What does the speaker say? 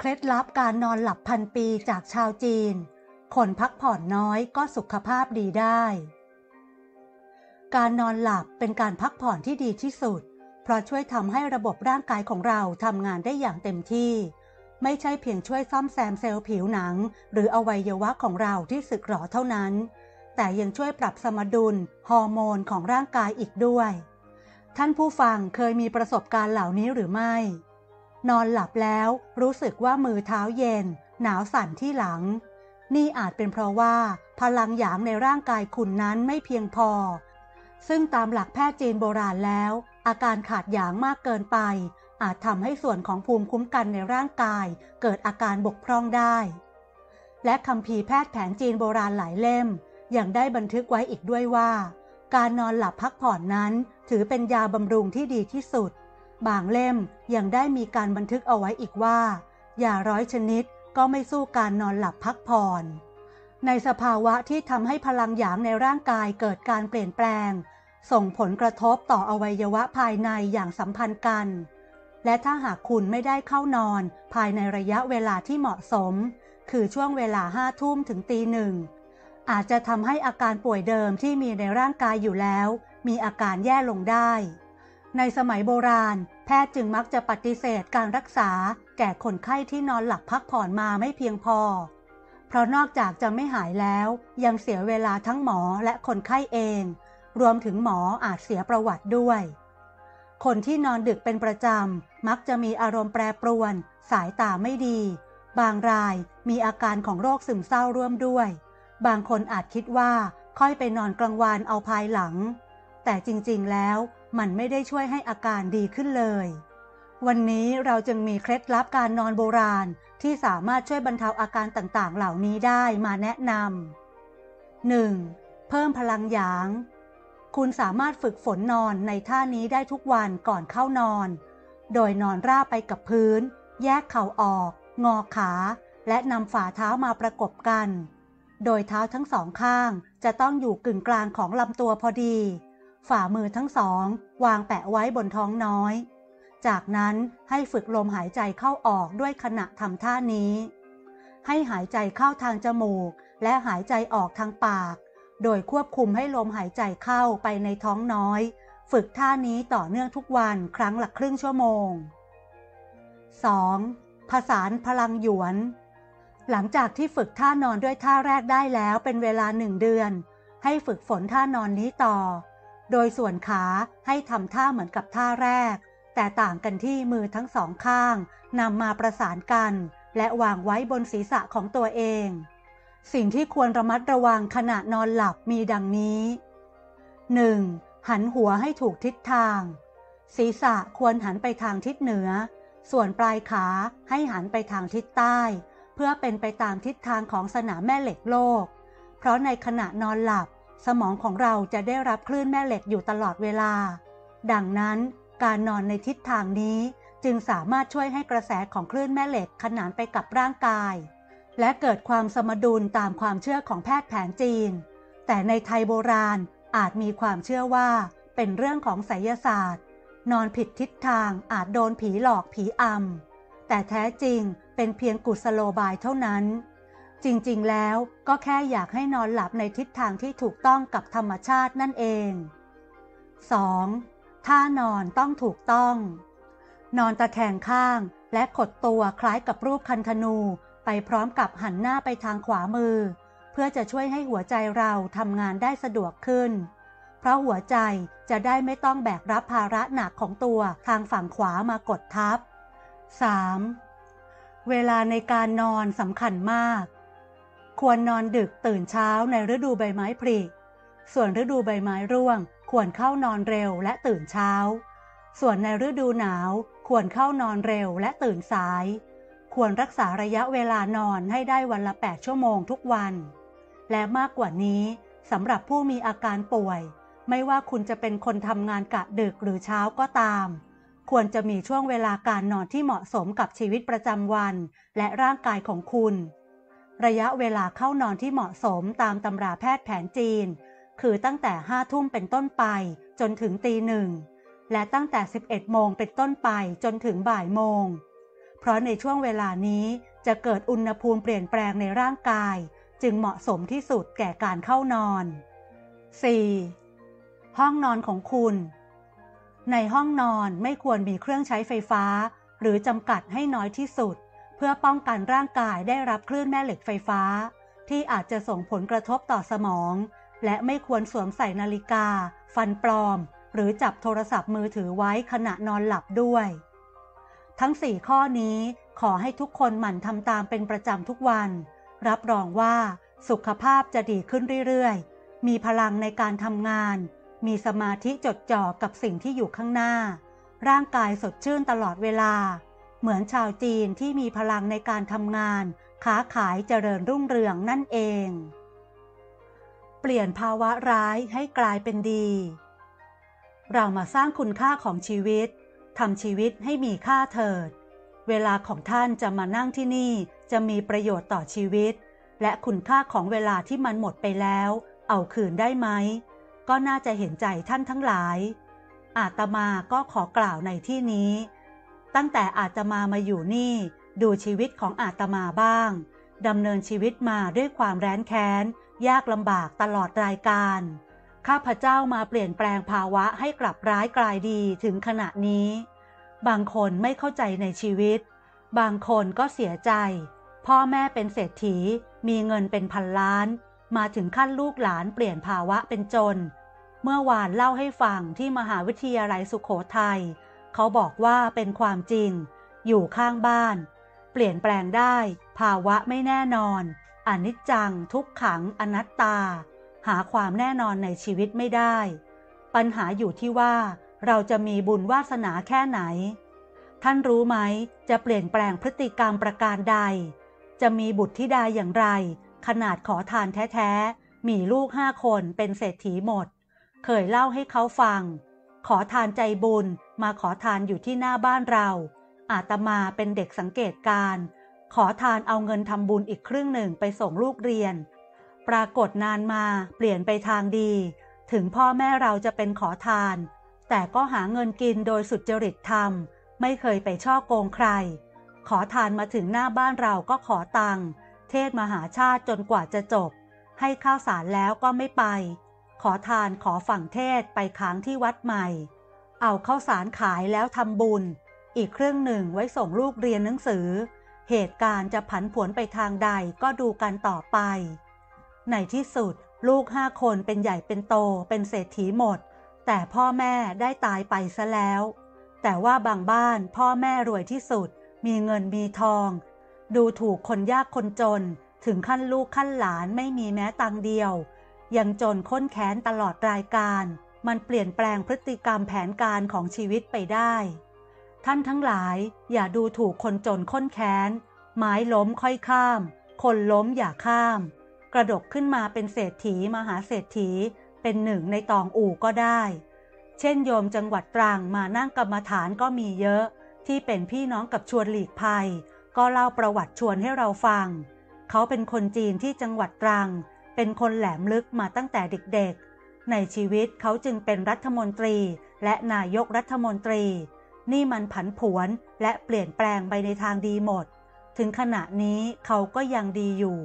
เคล็ดลับการนอนหลับพันปีจากชาวจีน คนพักผ่อนน้อยก็สุขภาพดีได้ การนอนหลับเป็นการพักผ่อนที่ดีที่สุด เพราะช่วยทำให้ระบบร่างกายของเราทำงานได้อย่างเต็มที่ ไม่ใช่เพียงช่วยซ่อมแซมเซลล์ผิวหนัง หรืออวัยวะของเราที่สึกหรอเท่านั้น แต่ยังช่วยปรับสมดุล ฮอร์โมนของร่างกายอีกด้วย ท่านผู้ฟังเคยมีประสบการณ์เหล่านี้หรือไม่ นอนหลับแล้วรู้สึกว่ามือเท้าเย็น หนาวสั่นที่หลัง นี่อาจเป็นเพราะว่า พลังหยางในร่างกายคุณนั้นไม่เพียงพอ ซึ่งตามหลักแพทย์จีนโบราณแล้ว อาการขาดหยางมากเกินไป อาจทำให้ส่วนของภูมิคุ้มกันในร่างกาย เกิดอาการบกพร่องได้ และคำพีแพทย์แผนจีนโบราณหลายเล่มยังได้บันทึกไว้อีกด้วยว่า การนอนหลับพักผ่อนนั้น ถือเป็นยาบำรุงที่ดีที่สุด บางเล่มยังได้มีการบันทึกเอาไว้อีกว่า ยาร้อยชนิดก็ไม่สู้การนอนหลับพักผ่อน ในสภาวะที่ทำให้พลังหยางในร่างกายเกิดการเปลี่ยนแปลง ส่งผลกระทบต่ออวัยวะภายในอย่างสัมพันธ์กัน และถ้าหากคุณไม่ได้เข้านอนภายในระยะเวลาที่เหมาะสม คือช่วงเวลาห้าทุ่มถึงตีหนึ่งอาจจะทำให้อาการป่วยเดิมที่มีในร่างกายอยู่แล้ว มีอาการแย่ลงได้ ในสมัยโบราณ แพทย์จึงมักจะปฏิเสธการรักษา แก่คนไข้ที่นอนหลับพักผ่อนมาไม่เพียงพอ เพราะนอกจากจะไม่หายแล้ว ยังเสียเวลาทั้งหมอและคนไข้เอง รวมถึงหมออาจเสียประวัติด้วย คนที่นอนดึกเป็นประจำ มักจะมีอารมณ์แปรปรวน สายตาไม่ดี บางรายมีอาการของโรคซึมเศร้าร่วมด้วย บางคนอาจคิดว่าค่อยไปนอนกลางวันเอาภายหลัง แต่จริงๆแล้ว มันไม่ได้ช่วยให้อาการดีขึ้นเลย วันนี้เราจึงมีเคล็ดลับการนอนโบราณที่สามารถช่วยบรรเทาอาการต่างๆ เหล่านี้ได้มาแนะนำ 1. เพิ่มพลังหยาง คุณสามารถฝึกฝนนอนในท่านี้ได้ทุกวันก่อนเข้านอน โดยนอนราบไปกับพื้น แยกเข่าออก งอขา และนำฝ่าเท้ามาประกบกัน โดยเท้าทั้งสองข้างจะต้องอยู่กึ่งกลางของลำตัวพอดี ฝ่ามือทั้งสอง วางแปะไว้บนท้องน้อย จากนั้นให้ฝึกลมหายใจเข้าออกด้วยขณะทำท่านี้ ให้หายใจเข้าทางจมูก และหายใจออกทางปาก โดยควบคุมให้ลมหายใจเข้าไปในท้องน้อย ฝึกท่านี้ต่อเนื่องทุกวันครั้งละครึ่งชั่วโมง 2. ผสานพลังหยวน หลังจากที่ฝึกท่านอนด้วยท่าแรกได้แล้วเป็นเวลาหนึ่งเดือน ให้ฝึกฝนท่านอนนี้ต่อ โดยส่วนขาให้ทำท่าเหมือนกับท่าแรก แต่ต่างกันที่มือทั้งสองข้างนำมาประสานกัน และวางไว้บนศีรษะของตัวเอง สิ่งที่ควรระมัดระวังขณะนอนหลับมีดังนี้ 1. หันหัวให้ถูกทิศทาง ศีรษะควรหันไปทางทิศเหนือ ส่วนปลายขาให้หันไปทางทิศใต้ เพื่อเป็นไปตามทิศทางของสนามแม่เหล็กโลก เพราะในขณะนอนหลับ สมองของเราจะได้รับคลื่นแม่เหล็กอยู่ตลอดเวลา ดังนั้นการนอนในทิศทางนี้จึงสามารถช่วยให้กระแสของคลื่นแม่เหล็กขนานไปกับร่างกาย และเกิดความสมดุลตามความเชื่อของแพทย์แผนจีน แต่ในไทยโบราณอาจมีความเชื่อว่าเป็นเรื่องของไสยศาสตร์ นอนผิดทิศทางอาจโดนผีหลอกผีอำแต่แท้จริงเป็นเพียงกุศโลบายเท่านั้น จริงๆ แล้วก็แค่อยากให้นอนหลับในทิศทางที่ถูกต้องกับธรรมชาตินั่นเอง 2. ท่านอนต้องถูกต้อง นอนตะแคงข้างและขดตัวคล้ายกับรูปคันธนู ไปพร้อมกับหันหน้าไปทางขวามือ เพื่อจะช่วยให้หัวใจเราทำงานได้สะดวกขึ้น เพราะหัวใจจะได้ไม่ต้องแบกรับภาระหนักของตัวทางฝั่งขวามากดทับ 3. เวลาในการนอนสำคัญมาก ควรนอนดึกตื่นเช้าในฤดูใบไม้ผลิส่วนฤดูใบไม้ร่วง ควรเข้านอนเร็วและตื่นเช้า ส่วนในฤดูหนาว ควรเข้านอนเร็วและตื่นสาย ควรรักษาระยะเวลานอนให้ได้วันละ 8 ชั่วโมงทุกวัน และมากกว่านี้สำหรับผู้มีอาการป่วย ไม่ว่าคุณจะเป็นคนทำงานกะดึกหรือเช้าก็ตาม ควรจะมีช่วงเวลาการนอนที่เหมาะสมกับชีวิตประจำวัน และร่างกายของคุณ ระยะเวลาเข้านอนที่เหมาะสมตามตำราแพทย์แผนจีน คือตั้งแต่ห้าทุ่มเป็นต้นไปจนถึงตีหนึ่ง และตั้งแต่ 11 โมงเป็นต้นไปจนถึงบ่ายโมง เพราะในช่วงเวลานี้จะเกิดอุณหภูมิเปลี่ยนแปลงในร่างกาย จึงเหมาะสมที่สุดแก่การเข้านอน 4. ห้องนอนของคุณ ในห้องนอนไม่ควรมีเครื่องใช้ไฟฟ้า หรือจำกัดให้น้อยที่สุด เพื่อป้องกันร่างกายได้รับคลื่นแม่เหล็กไฟฟ้า ที่อาจจะส่งผลกระทบต่อสมอง และไม่ควรสวมใส่นาฬิกา ฟันปลอม หรือจับโทรศัพท์มือถือไว้ขณะนอนหลับด้วย ทั้ง 4 ข้อนี้ขอให้ทุกคนหมั่นทำตามเป็นประจำทุกวัน รับรองว่าสุขภาพจะดีขึ้นเรื่อยๆ มีพลังในการทำงาน มีสมาธิจดจ่อกับสิ่งที่อยู่ข้างหน้า ร่างกายสดชื่นตลอดเวลา เหมือนชาวจีนที่มีพลังในการทำงาน ค้าขายเจริญรุ่งเรืองนั่นเอง เปลี่ยนภาวะร้ายให้กลายเป็นดี เรามาสร้างคุณค่าของชีวิตทำชีวิตให้มีค่าเถิด เวลาของท่านจะมานั่งที่นี่จะมีประโยชน์ต่อชีวิต และคุณค่าของเวลาที่มันหมดไปแล้ว เอาคืนได้ไหม ก็น่าจะเห็นใจท่านทั้งหลาย อาตมาก็ขอกล่าวในที่นี้ ตั้งแต่อาตมามาอยู่นี่ ดูชีวิตของอาตมาบ้างดำเนินชีวิตมาด้วยความแร้นแค้น ยากลำบากตลอดรายการ ข้าพเจ้ามาเปลี่ยนแปลงภาวะให้กลับร้ายกลายดีถึงขณะนี้ บางคนไม่เข้าใจในชีวิต บางคนก็เสียใจ พ่อแม่เป็นเศรษฐี มีเงินเป็นพันล้าน มาถึงขั้นลูกหลานเปลี่ยนภาวะเป็นจน เมื่อวานเล่าให้ฟังที่มหาวิทยาลัยสุขโขทยัย เขาบอกว่าเป็นความจริง อยู่ข้างบ้าน เปลี่ยนแปลงได้ ภาวะไม่แน่นอน อนิจจัง ทุกขัง อนัตตา หาความแน่นอนในชีวิตไม่ได้ ปัญหาอยู่ที่ว่า เราจะมีบุญวาสนาแค่ไหน ท่านรู้ไหม จะเปลี่ยนแปลงพฤติกรรมประการใด จะมีบุตรธิดาอย่างไร ขนาดขอทานแท้ๆ มีลูกห้าคนเป็นเศรษฐีหมด เคยเล่าให้เขาฟัง ขอทานใจบุญมาขอทานอยู่ที่หน้าบ้านเรา อาตมาเป็นเด็กสังเกตการ ขอทานเอาเงินทำบุญอีกครึ่งหนึ่งไปส่งลูกเรียน ปรากฏนานมาเปลี่ยนไปทางดี ถึงพ่อแม่เราจะเป็นขอทาน แต่ก็หาเงินกินโดยสุจริตธรรม ไม่เคยไปช่อโกงใคร ขอทานมาถึงหน้าบ้านเราก็ขอตังค์เทศมหาชาติจนกว่าจะจบ ให้ข้าวสารแล้วก็ไม่ไป ขอทานขอฝั่งเทศไปค้างที่วัดใหม่ เอาข้าวสารขายแล้วทำบุญ อีกเครื่องหนึ่งไว้ส่งลูกเรียนหนังสือ เหตุการณ์จะผันผวนไปทางใดก็ดูกันต่อไป ในที่สุดลูกห้าคนเป็นใหญ่เป็นโตเป็นเศรษฐีหมด แต่พ่อแม่ได้ตายไปซะแล้ว แต่ว่าบางบ้านพ่อแม่รวยที่สุด มีเงินมีทอง ดูถูกคนยากคนจน ถึงขั้นลูกขั้นหลานไม่มีแม้ตังเดียว ยังจนค้นแค้นตลอดรายการ มันเปลี่ยนแปลงพฤติกรรมแผนการของชีวิตไปได้ ท่านทั้งหลายอย่าดูถูกคนจนค้นแค้น ไม้ล้มค่อยข้าม คนล้มอย่าข้าม กระดกขึ้นมาเป็นเศรษฐีมหาเศรษฐี เป็นหนึ่งในตองอู่ก็ได้ เช่นโยมจังหวัดตรังมานั่งกรรมฐานก็มีเยอะ ที่เป็นพี่น้องกับชวนหลีกภัย ก็เล่าประวัติชวนให้เราฟัง เขาเป็นคนจีนที่จังหวัดตรัง เป็นคนแหลมลึกมาตั้งแต่เด็กๆ ในชีวิตเขาจึงเป็นรัฐมนตรีและนายกรัฐมนตรี นี่มันผันผวนและเปลี่ยนแปลงไปในทางดีหมด ถึงขณะนี้เขาก็ยังดีอยู่